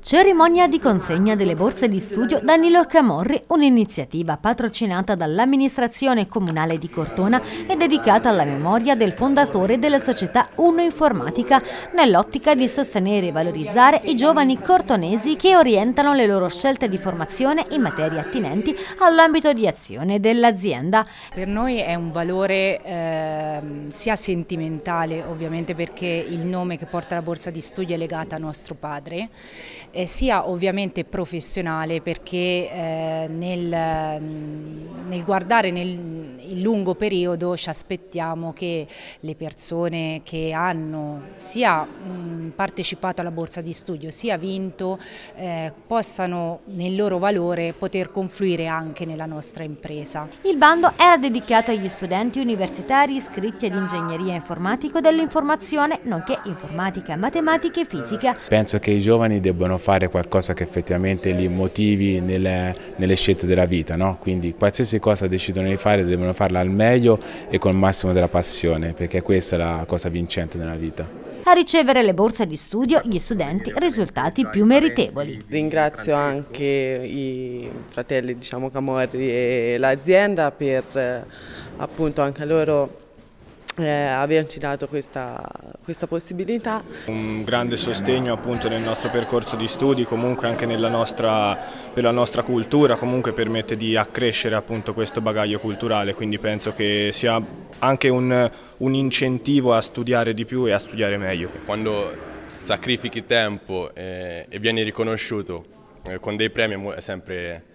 Cerimonia di consegna delle borse di studio Danilo Camorri, un'iniziativa patrocinata dall'amministrazione comunale di Cortona e dedicata alla memoria del fondatore della società Uno Informatica, nell'ottica di sostenere e valorizzare i giovani cortonesi che orientano le loro scelte di formazione in materie attinenti all'ambito di azione dell'azienda. Per noi è un valore eh, sia sentimentale, ovviamente perché il nome che porta la borsa di studio è legato a nostro padre, eh, sia ovviamente professionale perché eh, nel, mm, nel, guardare nel lungo periodo ci aspettiamo che le persone che hanno sia mh, mm, partecipato alla borsa di studio sia vinto eh, possano nel loro valore poter confluire anche nella nostra impresa. Il bando era dedicato agli studenti universitari iscritti ad ingegneria informatico dell'informazione nonché informatica, matematica e fisica. Penso che i giovani debbano fare qualcosa che effettivamente li motivi nelle, nelle scelte della vita, no? quindi qualsiasi cosa decidono di fare devono farla al meglio e con il massimo della passione, perché questa è la cosa vincente nella vita. A ricevere le borse di studio gli studenti risultati più meritevoli. Ringrazio anche i fratelli diciamo, Camorri e l'azienda per eh, appunto anche loro eh, averci dato questa, questa, possibilità. Un grande sostegno appunto nel nostro percorso di studi, comunque anche nostra, per la nostra cultura, comunque permette di accrescere appunto questo bagaglio culturale, quindi penso che sia anche un, un incentivo a studiare di più e a studiare meglio. Quando sacrifichi tempo eh, e vieni riconosciuto eh, con dei premi è sempre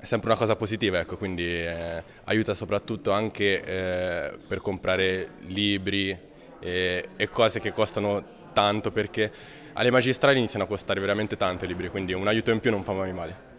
è sempre una cosa positiva, ecco, quindi eh, aiuta soprattutto anche eh, per comprare libri e, e, cose che costano tanto perché alle magistrali iniziano a costare veramente tanto i libri, quindi un aiuto in più non fa mai male.